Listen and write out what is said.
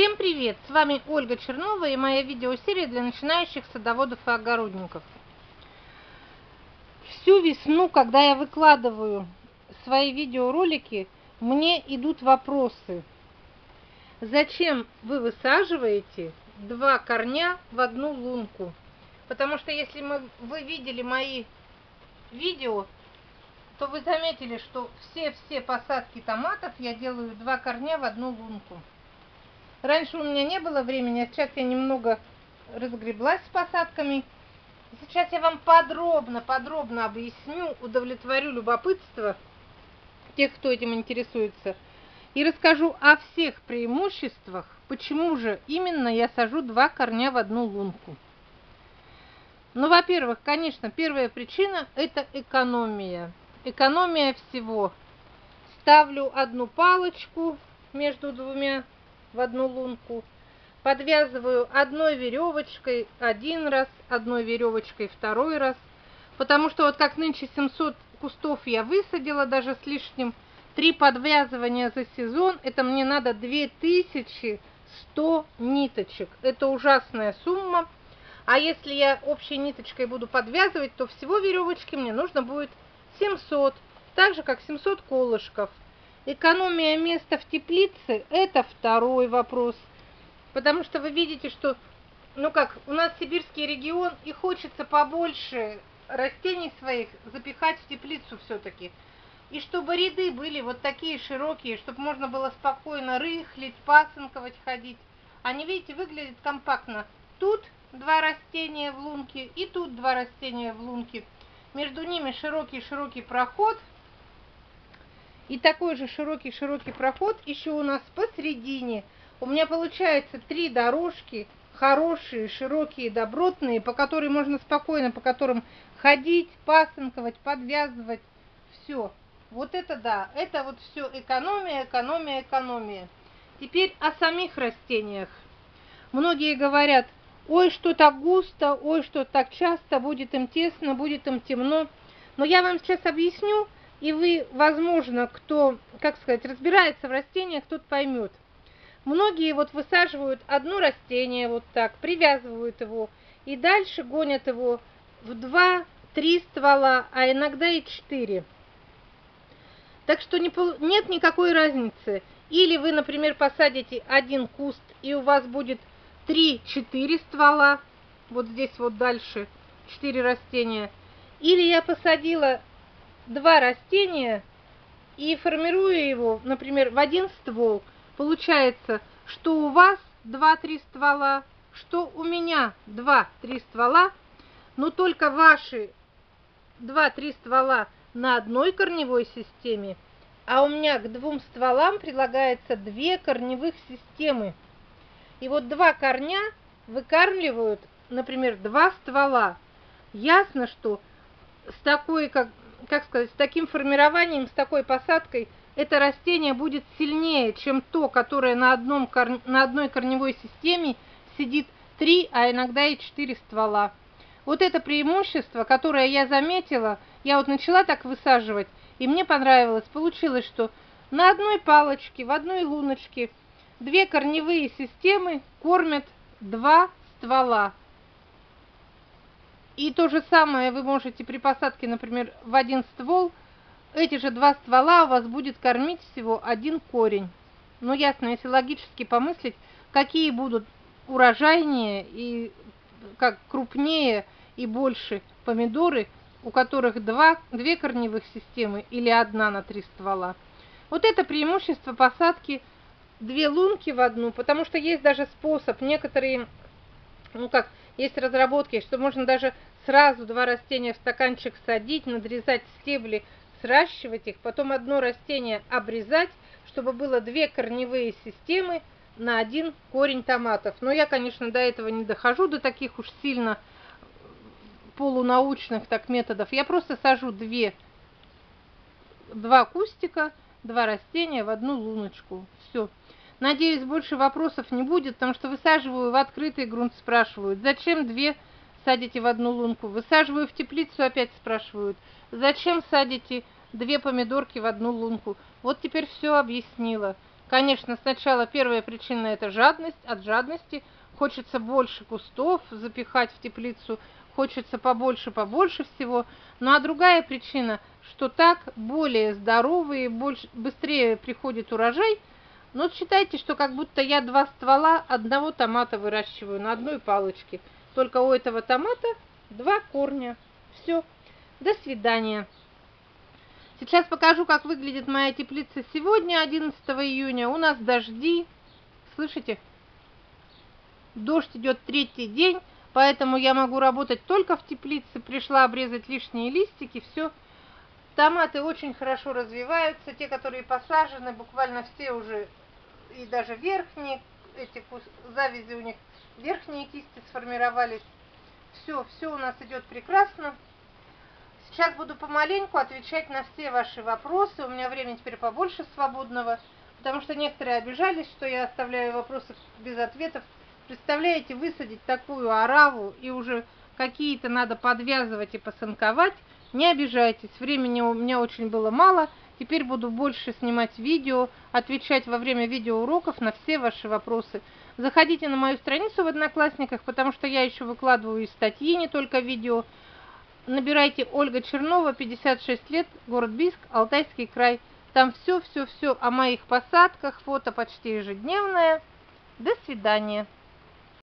Всем привет! С вами Ольга Чернова и моя видеосерия для начинающих садоводов и огородников. Всю весну, когда я выкладываю свои видеоролики, мне идут вопросы. Зачем вы высаживаете два корня в одну лунку? Потому что если мы, вы видели мои видео, то вы заметили, что все-все посадки томатов я делаю два корня в одну лунку. Раньше у меня не было времени, а сейчас я немного разгреблась с посадками. Сейчас я вам подробно, подробно объясню, удовлетворю любопытство тех, кто этим интересуется, и расскажу о всех преимуществах, почему же именно я сажу два корня в одну лунку. Ну, во-первых, конечно, первая причина – это экономия экономия всего. Ставлю одну палочку между двумя в одну лунку, подвязываю одной веревочкой один раз, одной веревочкой второй раз, потому что вот как нынче 700 кустов я высадила даже с лишним, три подвязывания за сезон, это мне надо 2100 ниточек. Это ужасная сумма. А если я общей ниточкой буду подвязывать, то всего веревочки мне нужно будет 700, так же как 700 колышков. Экономия места в теплице – это второй вопрос. Потому что вы видите, что, ну как, у нас сибирский регион, и хочется побольше растений своих запихать в теплицу все-таки. И чтобы ряды были вот такие широкие, чтобы можно было спокойно рыхлить, пасынковать, ходить. Они, видите, выглядят компактно. Тут два растения в лунке и тут два растения в лунке – между ними широкий-широкий проход. И такой же широкий-широкий проход еще у нас посередине. У меня получается три дорожки, хорошие, широкие, добротные, по которым можно спокойно, по которым ходить, пасынковать, подвязывать. Все. Вот это да, это вот все экономия, экономия, экономия. Теперь о самих растениях. Многие говорят, ой, что так густо, ой, что так часто, будет им тесно, будет им темно. Но я вам сейчас объясню, и вы, возможно, кто, как сказать, разбирается в растениях, тот поймет. Многие вот высаживают одно растение вот так, привязывают его, и дальше гонят его в два-три ствола, а иногда и четыре. Так что не, нет никакой разницы. Или вы, например, посадите один куст, и у вас будет 3-4 ствола, вот здесь вот дальше 4 растения. Или я посадила два растения и формирую его, например, в один ствол. Получается, что у вас 2-3 ствола, что у меня 2-3 ствола, но только ваши 2-3 ствола на одной корневой системе, а у меня к двум стволам прилагается две корневых системы. И вот два корня выкармливают, например, два ствола. Ясно, что с такой, как, как сказать, с таким формированием, с такой посадкой это растение будет сильнее, чем то, которое на, одном кор... на одной корневой системе сидит три, а иногда и четыре ствола. Вот это преимущество, которое я заметила, я вот начала так высаживать, и мне понравилось. Получилось, что на одной палочке, в одной луночке Две корневые системы кормят два ствола. И то же самое вы можете при посадке, например, в один ствол, эти же два ствола у вас будет кормить всего один корень. Ну, ясно, если логически помыслить, какие будут урожайнее и как крупнее и больше помидоры, у которых два, две корневых системы или одна на три ствола. Вот это преимущество посадки две лунки в одну, потому что есть даже способ, некоторые, ну как, есть разработки, что можно даже сразу два растения в стаканчик садить, надрезать стебли, сращивать их, потом одно растение обрезать, чтобы было две корневые системы на один корень томатов. Но я, конечно, до этого не дохожу, до таких уж сильно полунаучных так методов. Я просто сажу две, два кустика, два растения в одну луночку. Все. Надеюсь, больше вопросов не будет, потому что высаживаю в открытый грунт, спрашивают. Зачем две садите в одну лунку? Высаживаю в теплицу, опять спрашивают. Зачем садите две помидорки в одну лунку? Вот теперь все объяснила. Конечно, сначала первая причина это жадность, от жадности хочется больше кустов запихать в теплицу, хочется побольше, побольше всего. Ну а другая причина, что так более здоровые, больше, быстрее приходит урожай. Ну, считайте, что как будто я два ствола одного томата выращиваю на одной палочке. Только у этого томата два корня. Все. До свидания. Сейчас покажу, как выглядит моя теплица сегодня, 11 июня. У нас дожди. Слышите? Дождь идет третий день, поэтому я могу работать только в теплице. Пришла обрезать лишние листики, все. Томаты очень хорошо развиваются. Те, которые посажены, буквально все уже, и даже верхние, эти завязи у них, верхние кисти сформировались. Все, все у нас идет прекрасно. Сейчас буду помаленьку отвечать на все ваши вопросы. У меня времени теперь побольше свободного, потому что некоторые обижались, что я оставляю вопросы без ответов. Представляете, высадить такую ораву и уже какие-то надо подвязывать и посынковать. Не обижайтесь, времени у меня очень было мало. Теперь буду больше снимать видео, отвечать во время видеоуроков на все ваши вопросы. Заходите на мою страницу в Одноклассниках, потому что я еще выкладываю и статьи, не только видео набирайте Ольга Чернова, 56 лет, город Бийск, Алтайский край. Там все-все-все о моих посадках, фото почти ежедневное. До свидания.